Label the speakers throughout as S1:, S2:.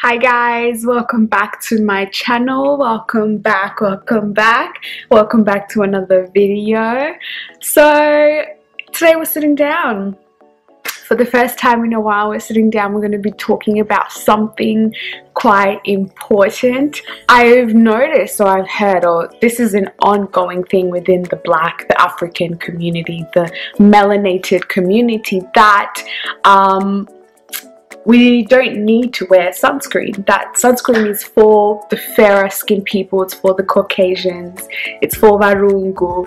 S1: Hi guys, welcome back to my channel. Welcome back, welcome back. Welcome back to another video. So today we're sitting down. For the first time in a while we're sitting down we're going to be talking about something quite important. I've noticed or I've heard or this is an ongoing thing within the black, the African community, the melanated community that um, we don't need to wear sunscreen. That sunscreen is for the fairer skinned people, it's for the Caucasians, it's for Varungu.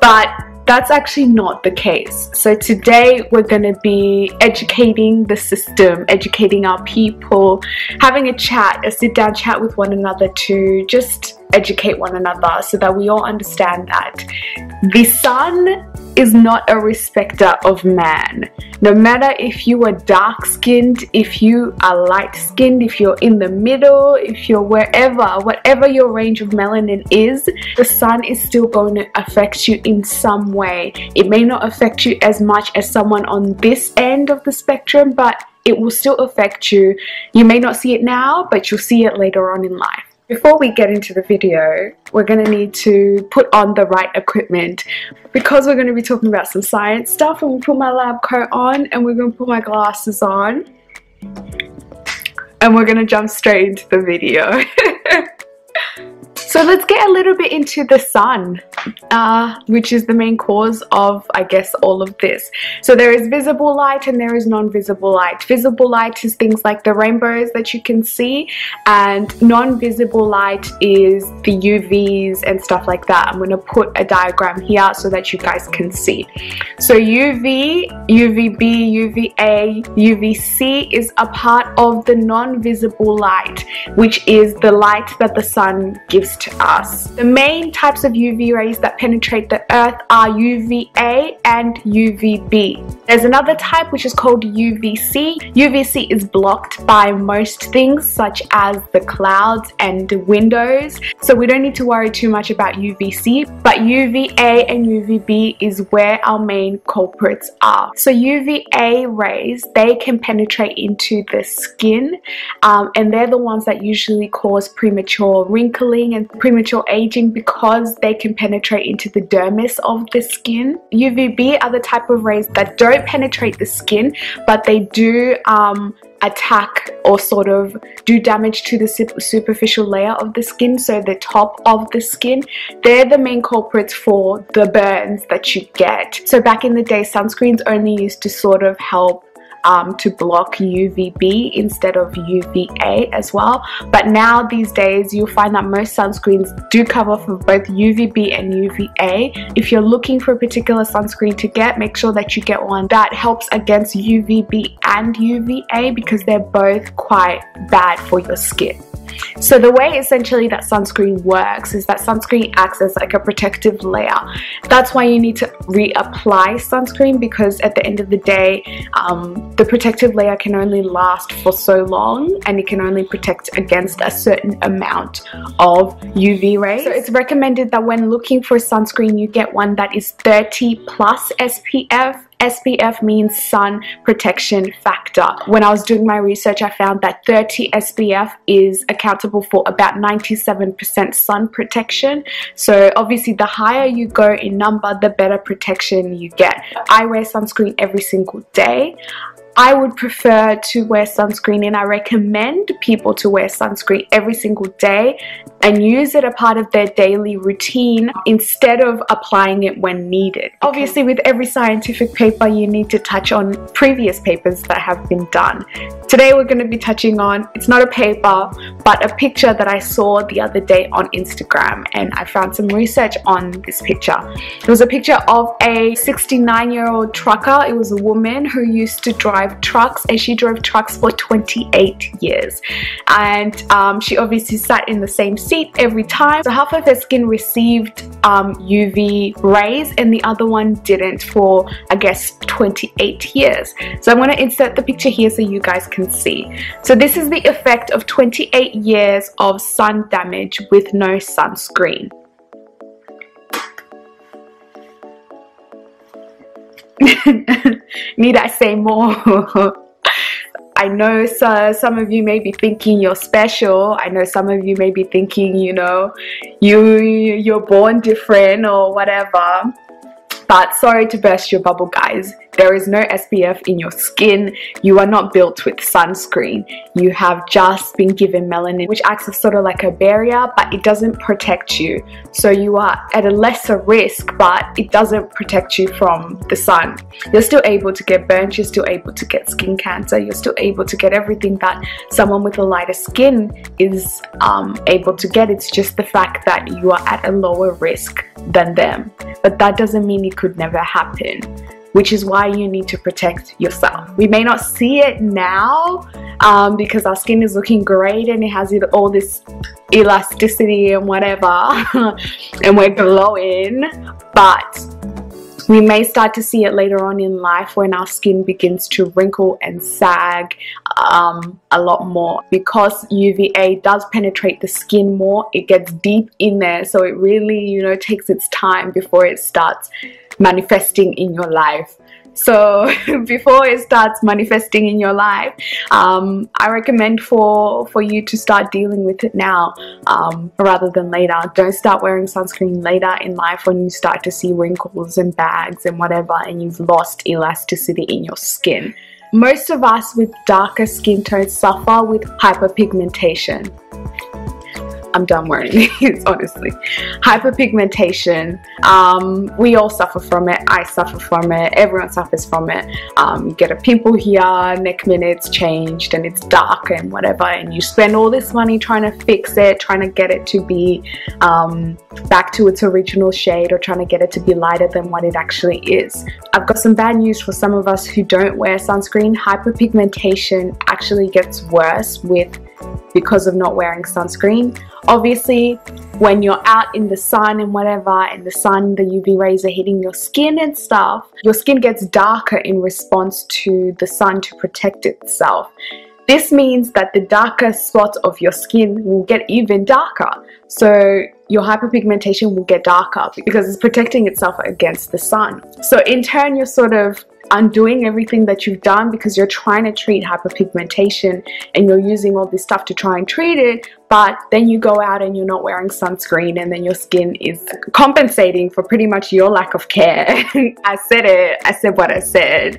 S1: But that's actually not the case. So today we're going to be educating the system, educating our people, having a chat, a sit down chat with one another to just educate one another so that we all understand that the sun is not a respecter of man. No matter if you are dark skinned, if you are light skinned, if you're in the middle, if you're wherever, whatever your range of melanin is, the sun is still going to affect you in some way. It may not affect you as much as someone on this end of the spectrum, but it will still affect you. You may not see it now, but you'll see it later on in life. Before we get into the video, we're going to need to put on the right equipment because we're going to be talking about some science stuff. I'm going to put my lab coat on and we're going to put my glasses on and we're going to jump straight into the video. So let's get a little bit into the sun, uh, which is the main cause of, I guess, all of this. So there is visible light and there is non-visible light. Visible light is things like the rainbows that you can see and non-visible light is the UVs and stuff like that. I'm going to put a diagram here so that you guys can see. So UV, UVB, UVA, UVC is a part of the non-visible light, which is the light that the sun gives to us. The main types of UV rays that penetrate the earth are UVA and UVB. There's another type which is called UVC. UVC is blocked by most things such as the clouds and windows so we don't need to worry too much about UVC but UVA and UVB is where our main culprits are. So UVA rays they can penetrate into the skin um, and they're the ones that usually cause premature wrinkling and premature aging because they can penetrate into the dermis of the skin. UVB are the type of rays that don't penetrate the skin but they do um, attack or sort of do damage to the superficial layer of the skin so the top of the skin they're the main culprits for the burns that you get so back in the day sunscreens only used to sort of help um, to block UVB instead of UVA as well. But now these days you'll find that most sunscreens do cover for both UVB and UVA. If you're looking for a particular sunscreen to get, make sure that you get one that helps against UVB and UVA because they're both quite bad for your skin. So the way essentially that sunscreen works is that sunscreen acts as like a protective layer. That's why you need to reapply sunscreen because at the end of the day, um, the protective layer can only last for so long and it can only protect against a certain amount of UV rays. So it's recommended that when looking for sunscreen, you get one that is 30 plus SPF SPF means sun protection factor. When I was doing my research, I found that 30 SPF is accountable for about 97% sun protection. So obviously the higher you go in number, the better protection you get. I wear sunscreen every single day. I would prefer to wear sunscreen and I recommend people to wear sunscreen every single day and use it a part of their daily routine instead of applying it when needed. Obviously with every scientific paper you need to touch on previous papers that have been done. Today we're going to be touching on, it's not a paper, but a picture that I saw the other day on Instagram and I found some research on this picture. It was a picture of a 69 year old trucker. It was a woman who used to drive trucks and she drove trucks for 28 years. And um, she obviously sat in the same seat every time. So half of her skin received um, UV rays and the other one didn't for I guess 28 years. So I'm going to insert the picture here so you guys can can see. So this is the effect of 28 years of sun damage with no sunscreen. Need I say more? I know so some of you may be thinking you're special. I know some of you may be thinking, you know, you you're born different or whatever. But sorry to burst your bubble guys, there is no SPF in your skin. You are not built with sunscreen. You have just been given melanin, which acts as sort of like a barrier, but it doesn't protect you. So you are at a lesser risk, but it doesn't protect you from the sun. You're still able to get burnt, you're still able to get skin cancer, you're still able to get everything that someone with a lighter skin is um, able to get. It's just the fact that you are at a lower risk than them. But that doesn't mean it could never happen which is why you need to protect yourself. We may not see it now um, because our skin is looking great and it has all this elasticity and whatever, and we're glowing, but we may start to see it later on in life when our skin begins to wrinkle and sag um, a lot more. Because UVA does penetrate the skin more, it gets deep in there. So it really, you know, takes its time before it starts manifesting in your life. So before it starts manifesting in your life, um, I recommend for for you to start dealing with it now um, rather than later. Don't start wearing sunscreen later in life when you start to see wrinkles and bags and whatever, and you've lost elasticity in your skin. Most of us with darker skin tones suffer with hyperpigmentation. I'm done wearing these, honestly. Hyperpigmentation, um, we all suffer from it. I suffer from it. Everyone suffers from it. Um, you get a pimple here, neck minutes changed, and it's dark and whatever, and you spend all this money trying to fix it, trying to get it to be um, back to its original shade, or trying to get it to be lighter than what it actually is. I've got some bad news for some of us who don't wear sunscreen. Hyperpigmentation actually gets worse with because of not wearing sunscreen. Obviously, when you're out in the sun and whatever, and the sun, the UV rays are hitting your skin and stuff, your skin gets darker in response to the sun to protect itself. This means that the darker spots of your skin will get even darker. So your hyperpigmentation will get darker because it's protecting itself against the sun. So in turn, you're sort of undoing everything that you've done because you're trying to treat hyperpigmentation and you're using all this stuff to try and treat it but then you go out and you're not wearing sunscreen and then your skin is compensating for pretty much your lack of care. I said it I said what I said.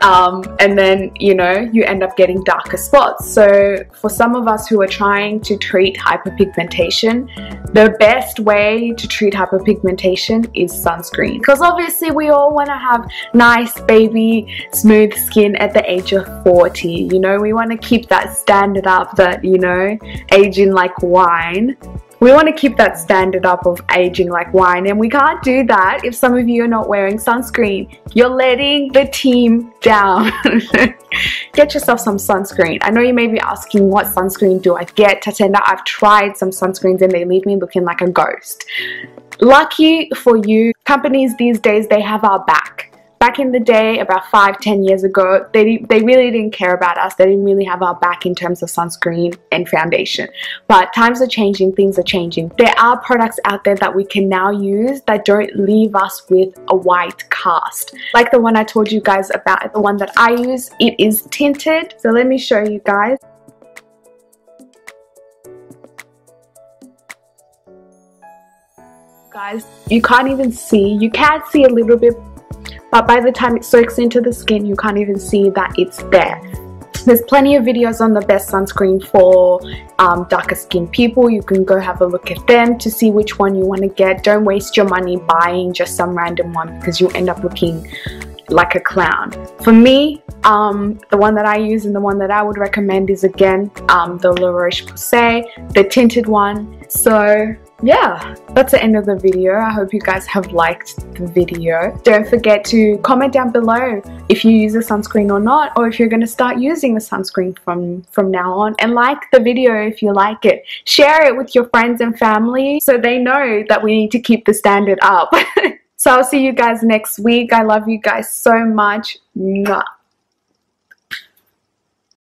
S1: Um, and then you know you end up getting darker spots. So for some of us who are trying to treat hyperpigmentation the best way to treat hyperpigmentation is sunscreen. Because obviously we all want to have nice baby smooth skin at the age of 40 you know we want to keep that standard up that you know aging like wine we want to keep that standard up of aging like wine and we can't do that if some of you are not wearing sunscreen. You're letting the team down. get yourself some sunscreen. I know you may be asking what sunscreen do I get? Tatenda, I've tried some sunscreens and they leave me looking like a ghost. Lucky for you, companies these days, they have our back back in the day, about five, ten years ago, they, they really didn't care about us. They didn't really have our back in terms of sunscreen and foundation. But times are changing, things are changing. There are products out there that we can now use that don't leave us with a white cast. Like the one I told you guys about, the one that I use, it is tinted. So let me show you guys. guys you can't even see you can see a little bit but by the time it soaks into the skin you can't even see that it's there. There's plenty of videos on the best sunscreen for um, darker skin people. You can go have a look at them to see which one you want to get. Don't waste your money buying just some random one because you'll end up looking like a clown. For me um, the one that I use and the one that I would recommend is again um, the La Roche-Posay the tinted one. So yeah, that's the end of the video. I hope you guys have liked the video. Don't forget to comment down below if you use a sunscreen or not, or if you're going to start using a sunscreen from, from now on. And like the video if you like it. Share it with your friends and family so they know that we need to keep the standard up. so I'll see you guys next week. I love you guys so much. Mwah.